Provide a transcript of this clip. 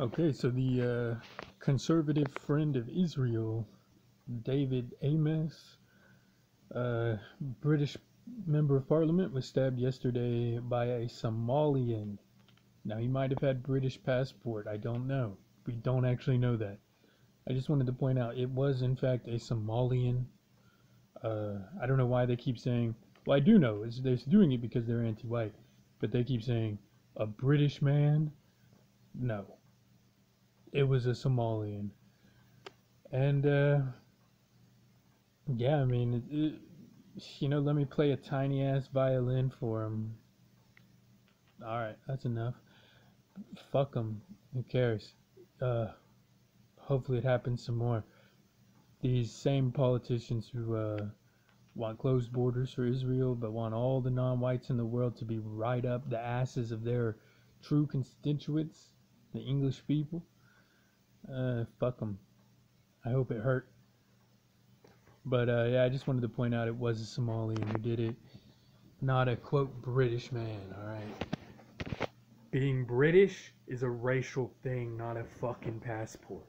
Okay, so the uh, conservative friend of Israel, David Amess, uh, British member of parliament, was stabbed yesterday by a Somalian. Now, he might have had British passport. I don't know. We don't actually know that. I just wanted to point out it was, in fact, a Somalian. Uh, I don't know why they keep saying. Well, I do know is they're doing it because they're anti-white, but they keep saying a British man. No, it was a Somalian. And uh, yeah, I mean, it, you know, let me play a tiny ass violin for him. All right, that's enough. Fuck him. Who cares? Uh, hopefully it happens some more. These same politicians who uh, want closed borders for Israel, but want all the non-whites in the world to be right up the asses of their true constituents, the English people. Uh, fuck them. I hope it hurt. But uh, yeah, I just wanted to point out it was a Somalian who did it, not a quote British man. All right. Being British is a racial thing, not a fucking passport.